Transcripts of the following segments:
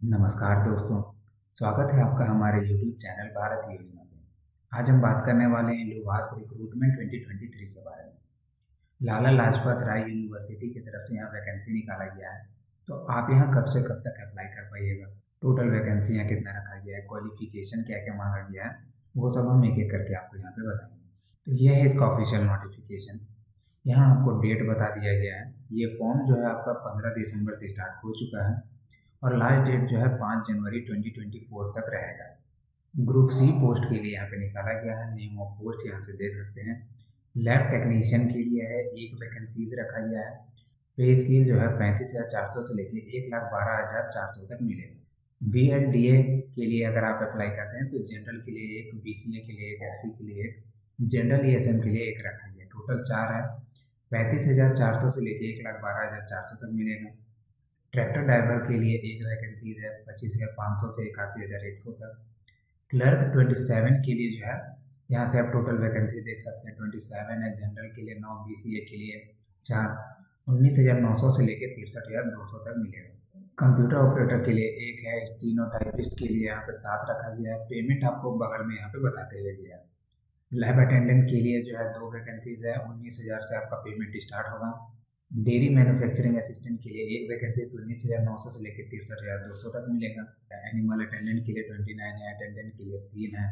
नमस्कार दोस्तों, स्वागत है आपका हमारे YouTube चैनल भारत योजना में आज हम बात करने वाले हैं लुवास रिक्रूटमेंट 2023 के बारे में। लाला लाजपत राय यूनिवर्सिटी की तरफ़ से यहाँ वैकेंसी निकाला गया है। तो आप यहाँ कब से कब तक अप्लाई कर पाइएगा? टोटल वैकेंसी यहाँ कितना रखा गया है? क्वालिफिकेशन क्या क्या मांगा गया है? वो सब हम एक एक करके आपको यहाँ पर बताएँगे। तो यह है इसका ऑफिशियल नोटिफिकेशन यहाँ आपको डेट बता दिया गया है। ये फॉर्म जो है आपका पंद्रह दिसंबर से स्टार्ट हो चुका है। और लास्ट डेट जो है पाँच जनवरी 2024 तक रहेगा। ग्रुप सी पोस्ट के लिए यहाँ पे निकाला गया है। नेम ऑफ़ पोस्ट यहाँ से देख सकते हैं। लैब टेक्नीशियन के लिए है। एक वैकेंसीज रखा गया है। पे स्किल जो है पैंतीस हज़ार चार सौ से लेकर एक लाख बारह हज़ार चार सौ तक मिलेगा। बी एड डी ए के लिए अगर आप अप्लाई करते हैं तो जनरल के लिए एक बी सी ए के लिए एक एस सी के लिए एक जनरल ई एस एम के लिए एक रखा गया। टोटल चार है। पैंतीस हज़ार चार सौ से लेकर एक लाख बारह हज़ार चार सौ तक मिलेगा। ट्रैक्टर ड्राइवर के लिए एक वैकेंसीज है, पच्चीस हज़ार पाँच सौ से इक्यासी हज़ार एक सौ तक। क्लर्क ट्वेंटी सेवन के लिए जो है, यहाँ से आप टोटल वैकेंसी देख सकते हैं। ट्वेंटी सेवन है जनरल के लिए, नौ बी सी ए के लिए, चार, उन्नीस हज़ार नौ सौ से लेकर तिरसठ हज़ार दो सौ तक मिलेगा। कंप्यूटर ऑपरेटर के लिए एक है स्टीनोटाइपिस्ट के लिए यहाँ पे सात रखा गया है। पेमेंट आपको बगल में यहाँ पे बताते हुए है लैब अटेंडेंट के लिए जो है दो वैकेंसीज है, उन्नीस हज़ार से आपका पेमेंट स्टार्ट होगा। डेयरी मैन्युफैक्चरिंग असिस्टेंट के लिए एक वैकेंसी उन्नीस हज़ार नौ सौ से लेकर तिरसठ हज़ार दो सौ तक मिलेगा। एनिमल अटेंडेंट के लिए ट्वेंटी नाइन है, अटेंडेंट के लिए तीन है,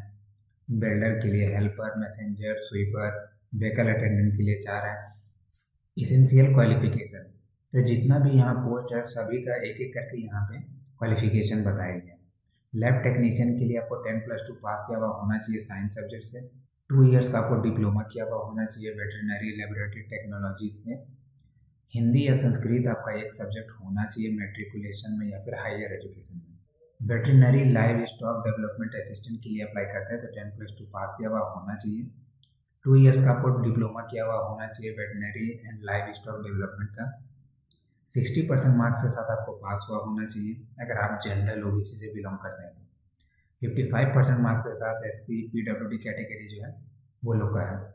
बिल्डर के लिए helper, messenger, sweeper, vehicle attendant के लिए चार है। इसेंशियल क्वालिफिकेशन तो जितना भी यहाँ पोस्ट है, सभी का एक एक करके यहाँ पे क्वालिफिकेशन बताया गया लैब टेक्नीशियन के लिए आपको टेन प्लस टू पास किया हुआ होना चाहिए साइंस सब्जेक्ट से। टू इयर्स का आपको डिप्लोमा किया हुआ होना चाहिए वेटरनरी लेबोरेटरी टेक्नोलॉजीज़ में। हिंदी या संस्कृत आपका एक सब्जेक्ट होना चाहिए मेट्रिकुलेशन में या फिर हायर एजुकेशन में। Veterinary live stock development assistant के लिए अप्लाई करते हैं तो टेन प्लस टू पास किया हुआ होना चाहिए। टू इयर्स का आपको डिप्लोमा किया हुआ होना चाहिए veterinary and live stock development का। सिक्सटी परसेंट मार्क्स के साथ आपको पास हुआ होना चाहिए, अगर आप जनरल ओबीसी से बिलोंग करते हैं तो। फिफ्टी फाइव परसेंट मार्क्स के साथ S C P W D category जो है, वो लोग का है।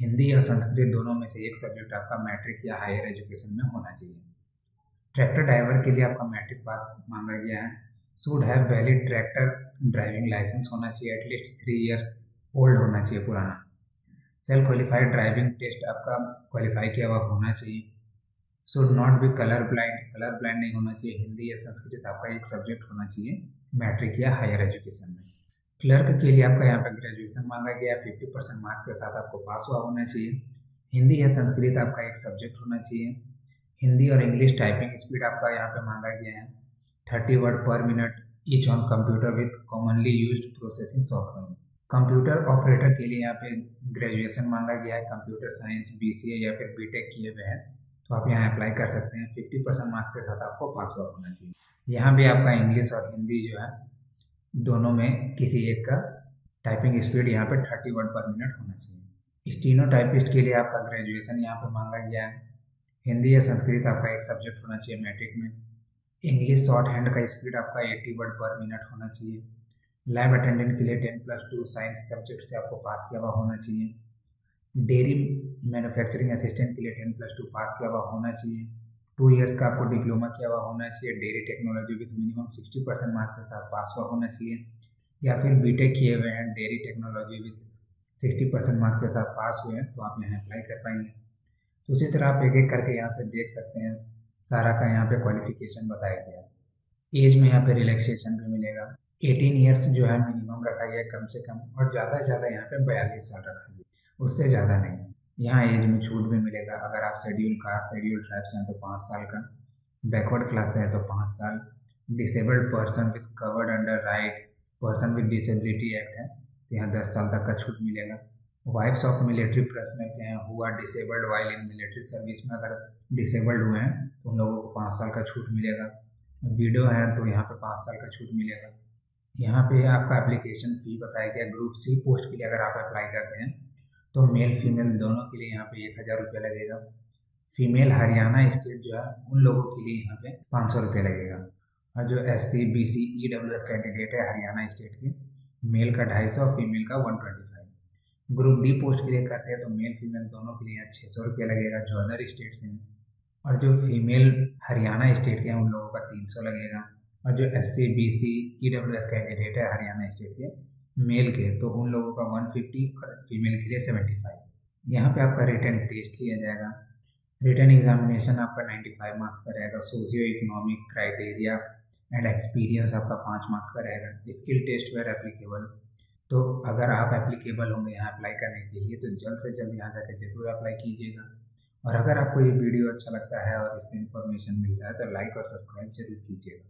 हिंदी और संस्कृत दोनों में से एक सब्जेक्ट आपका मैट्रिक या हायर एजुकेशन में होना चाहिए। ट्रैक्टर ड्राइवर के लिए आपका मैट्रिक पास मांगा गया है। Should have valid tractor driving licence होना चाहिए at least three years old होना चाहिए पुराना। सेल्फ क्वालिफाइड ड्राइविंग टेस्ट आपका क्वालिफाई किया हुआ होना चाहिए। Should not be colour blind colour blind नहीं होना चाहिए। हिंदी या संस्कृत आपका एक सब्जेक्ट होना चाहिए मैट्रिक या हायर एजुकेशन में। क्लर्क के लिए आपका यहाँ पर ग्रेजुएशन मांगा गया है। फिफ्टी परसेंट मार्क्स के साथ आपको पास हुआ होना चाहिए। हिंदी या संस्कृत आपका एक सब्जेक्ट होना चाहिए। हिंदी और इंग्लिश टाइपिंग स्पीड आपका यहाँ पे मांगा गया है। Thirty word per minute each on computer with commonly use processing software computer operator के लिए यहाँ पे ग्रेजुएशन मांगा गया है। कंप्यूटर साइंस बीसीए या फिर बी किए हुए हैं। तो आप यहाँ अप्लाई कर सकते हैं। फिफ्टी परसेंट मार्क्स के साथ आपको पास हुआ होना चाहिए। यहाँ भी आपका इंग्लिश और हिंदी जो है दोनों में किसी एक का टाइपिंग स्पीड यहाँ पे थर्टी वर्ड पर मिनट होना चाहिए। स्टीनो टाइपिस्ट के लिए आपका ग्रेजुएशन यहाँ पे मांगा गया है। हिंदी या संस्कृत आपका एक सब्जेक्ट होना चाहिए मैट्रिक में। इंग्लिश शॉर्ट हैंड का स्पीड आपका एट्टी वर्ड पर मिनट होना चाहिए। लैब अटेंडेंट के लिए ten plus two science subject से आपको पास किया हुआ होना चाहिए। डेयरी मैन्युफैक्चरिंग असिस्टेंट के लिए टेन प्लस टू पास किया हुआ होना चाहिए। टू इयर्स का आपको डिप्लोमा किया हुआ होना चाहिए। Dairy technology with minimum sixty percent marks के साथ पास हुआ होना चाहिए। या फिर बीटेक किए हुए हैं dairy technology with sixty percent marks के साथ पास हुए हैं तो आप यहाँ अप्लाई कर पाएँगे। तो उसी तरह आप एक एक करके यहाँ से देख सकते हैं। सारा का यहाँ पे क्वालिफिकेशन बताया गया। एज में यहाँ पे रिलैक्सेशन भी मिलेगा। 18 ईयर्स जो है मिनिमम रखा गया कम से कम, और ज़्यादा से ज़्यादा यहाँ पे बयालीस साल रखा गया उससे ज़्यादा नहीं। यहाँ एज में छूट भी मिलेगा। अगर आप शेड्यूल कास्ट शेड्यूल ट्राइब से हैं तो पाँच साल का बैकवर्ड क्लास से है तो पाँच साल। Disabled person with covered under right person with disability act है तो यहाँ दस साल तक का छूट मिलेगा। वाइफ्स ऑफ़ मिलिट्री पर्सनल के हैं हुआ disabled while in military service में अगर डिसेबल्ड हुए हैं तो उन लोगों को पाँच साल का छूट मिलेगा। वीडियो है तो यहाँ पे पाँच साल का छूट मिलेगा। यहाँ पे आपका एप्लीकेशन फ़ी बताया गया ग्रुप सी पोस्ट के लिए अगर आप अप्लाई करते हैं तो मेल फीमेल दोनों के लिए यहाँ पे एक हज़ार रुपये लगेगा। फीमेल हरियाणा स्टेट जो है, उन लोगों के लिए यहाँ पे पाँच सौ रुपये लगेगा। और जो S C B C E W S candidate है हरियाणा स्टेट के मेल का ढाई सौ फीमेल का one twenty five group D post के लिए करते हैं तो मेल फीमेल दोनों के लिए छः सौ रुपये लगेगा जो अदर स्टेट से हैं। और जो फीमेल हरियाणा स्टेट के हैं, उन लोगों का तीन सौ लगेगा। और जो S C B C E W S candidate है हरियाणा स्टेट के मेल के तो उन लोगों का 150 और फीमेल के लिए 75 यहाँ पे आपका रिटर्न टेस्ट लिया जाएगा। रिटर्न एग्जामिनेशन आपका 95 मार्क्स का रहेगा। Socio economic criteria and experience आपका पाँच मार्क्स का रहेगा। स्किल टेस्ट वेयर एप्लीकेबल तो अगर आप एप्लीकेबल होंगे यहाँ अप्लाई करने के लिए तो जल्द से जल्द यहाँ जाकर ज़रूर अप्लाई कीजिएगा। और अगर आपको ये वीडियो अच्छा लगता है और इससे इन्फॉर्मेशन मिलता है तो लाइक और सब्सक्राइब ज़रूर कीजिएगा।